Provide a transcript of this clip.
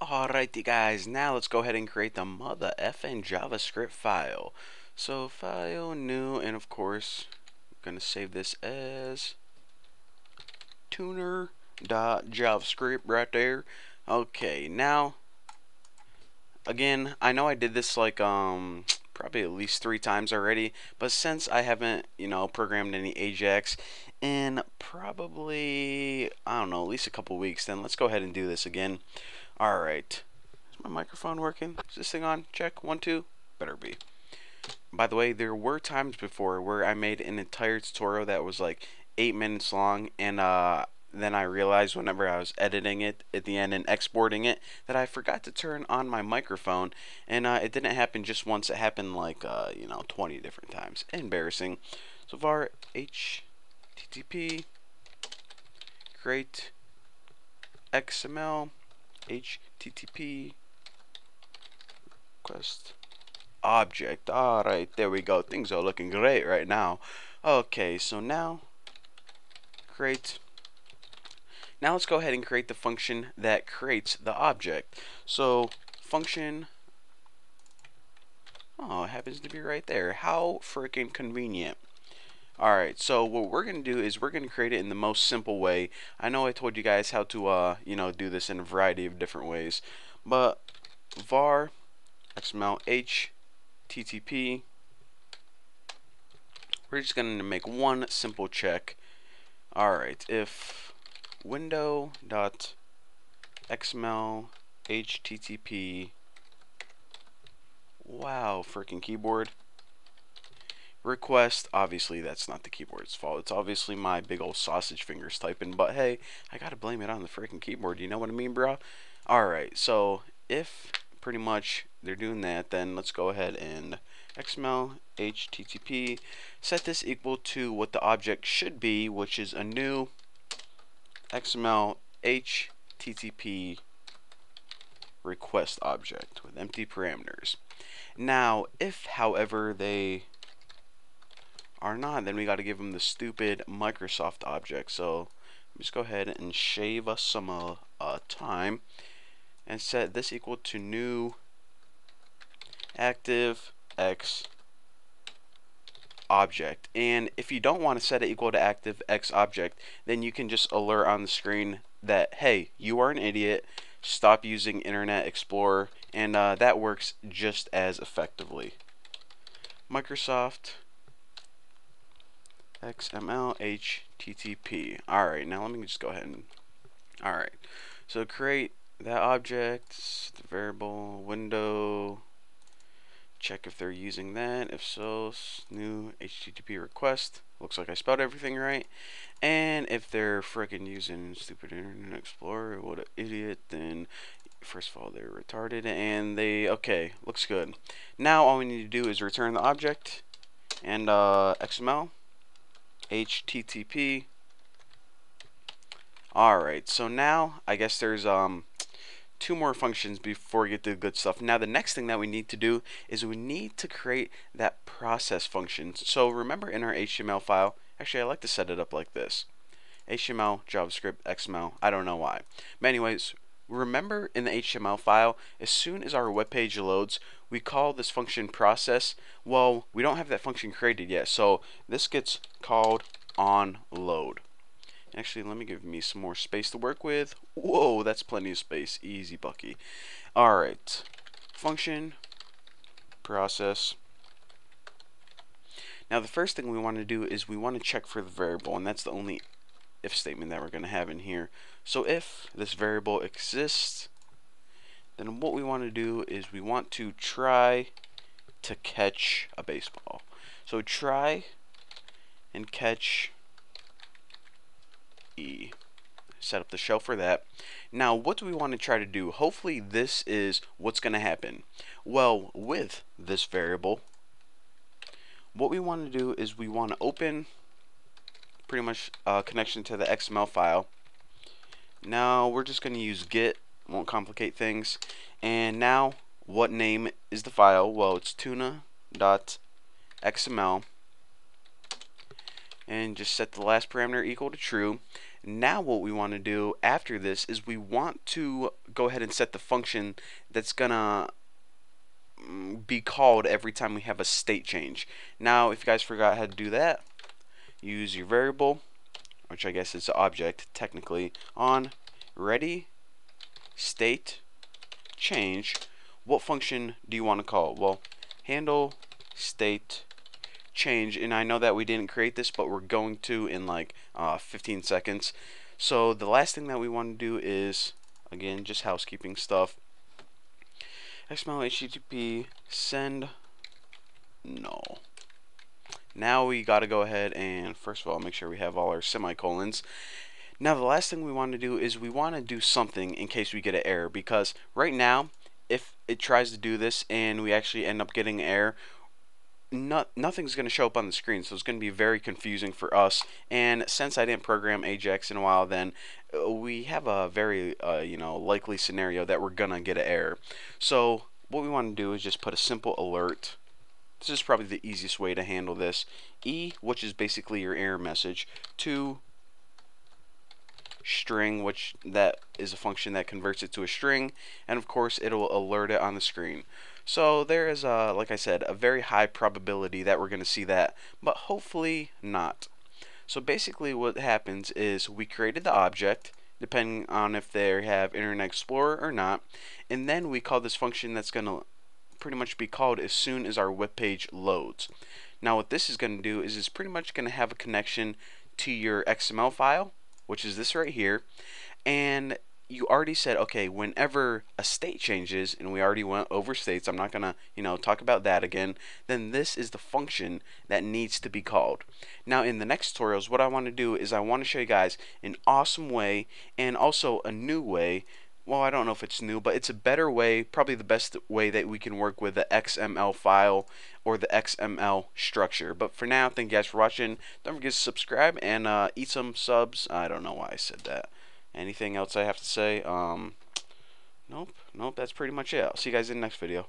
Alrighty guys, now let's go ahead and create the mother effing JavaScript file. So file, new, and of course, I'm gonna save this as tuna.javascript right there. Okay, now, again, I know I did this like, um, probably at least three times already, but since I haven't, you know, programmed any Ajax in probably, I don't know, at least a couple weeks, then let's go ahead and do this again. Alright. Is my microphone working? Is this thing on? Check. One, two. Better be. By the way, there were times before where I made an entire tutorial that was like eight minutes long, and uh, then I realized whenever I was editing it at the end and exporting it that I forgot to turn on my microphone, and uh, it didn't happen just once. It happened like uh, you know 20 different times. Embarrassing. So far, HTTP create XML HTTP request object. Alright, there we go. Things are looking great right now. Okay, so now create. Now let's go ahead and create the function that creates the object. So function Oh, it happens to be right there. How freaking convenient. Alright, so what we're going to do is we're going to create it in the most simple way. I know I told you guys how to, uh, you know, do this in a variety of different ways. But var xml http we're just going to make one simple check. Alright, if window dot xml http wow freaking keyboard request. Obviously, that's not the keyboard's fault. It's obviously my big old sausage fingers typing, but hey, I gotta blame it on the freaking keyboard. You know what I mean, bro? Alright, so if pretty much they're doing that, then let's go ahead and XML HTTP set this equal to what the object should be, which is a new XML HTTP request object with empty parameters. Now, if, however, they are not, then we got to give them the stupid Microsoft object. So just go ahead and shave us some uh, uh, time and set this equal to new active x object. And if you don't want to set it equal to active x object, then you can just alert on the screen that, hey, you are an idiot, stop using Internet Explorer, and uh, that works just as effectively. Microsoft XML HTTP. Alright, now let me just go ahead and. Alright, so create that object, the variable window. Check if they're using that. If so, new HTTP request. Looks like I spelled everything right. And if they're freaking using stupid Internet Explorer, what an idiot, then first of all, they're retarded. And they, okay, looks good. Now all we need to do is return the object and uh, XML HTTP. Alright, so now I guess there's um two more functions before we get to the good stuff. Now the next thing that we need to do is we need to create that process function. So remember in our HTML file, actually I like to set it up like this. HTML, JavaScript, XML, I don't know why. But anyways, remember in the HTML file, as soon as our web page loads, we call this function process. Well, we don't have that function created yet, so this gets called on load. Actually, let me give me some more space to work with. Whoa, that's plenty of space. Easy, Bucky. Alright. Function, process. Now, the first thing we want to do is we want to check for the variable, and that's the only if statement that we're going to have in here. So if this variable exists, then what we want to do is we want to try to catch a baseball. So try and catch E. Set up the shell for that. Now, what do we want to try to do? Hopefully, this is what's going to happen. Well, with this variable, what we want to do is we want to open pretty much a connection to the XML file. Now, we're just going to use get won't complicate things. And now, what name is the file? Well, it's tuna.xml. And just set the last parameter equal to true. Now what we want to do after this is we want to go ahead and set the function that's gonna mm, be called every time we have a state change. Now if you guys forgot how to do that, use your variable, which I guess is an object technically, on ready state change. What function do you want to call? Well, handle state change and I know that we didn't create this but we're going to in like uh, 15 seconds. So the last thing that we want to do is again just housekeeping stuff. XML HTTP send null. Now we got to go ahead and first of all make sure we have all our semicolons. Now the last thing we want to do is we want to do something in case we get an error because right now if it tries to do this and we actually end up getting an error not, nothing's going to show up on the screen, so it's going to be very confusing for us. And since I didn't program Ajax in a while, then uh, we have a very uh, you know likely scenario that we're gonna get an error. So what we want to do is just put a simple alert. This is probably the easiest way to handle this. E, which is basically your error message, to string, which that is a function that converts it to a string, and of course it'll alert it on the screen. So there is, a, like I said, a very high probability that we're going to see that, but hopefully not. So basically what happens is we created the object, depending on if they have Internet Explorer or not, and then we call this function that's going to pretty much be called as soon as our web page loads. Now what this is going to do is it's pretty much going to have a connection to your XML file, which is this right here, and you already said, okay, whenever a state changes, and we already went over states, I'm not going to, you know, talk about that again, then this is the function that needs to be called. Now, in the next tutorials, what I want to do is I want to show you guys an awesome way and also a new way well, I don't know if it's new, but it's a better way, probably the best way that we can work with the XML file or the XML structure. But for now, thank you guys for watching. Don't forget to subscribe and uh, eat some subs. I don't know why I said that. Anything else I have to say? Um, nope. Nope, that's pretty much it. I'll see you guys in the next video.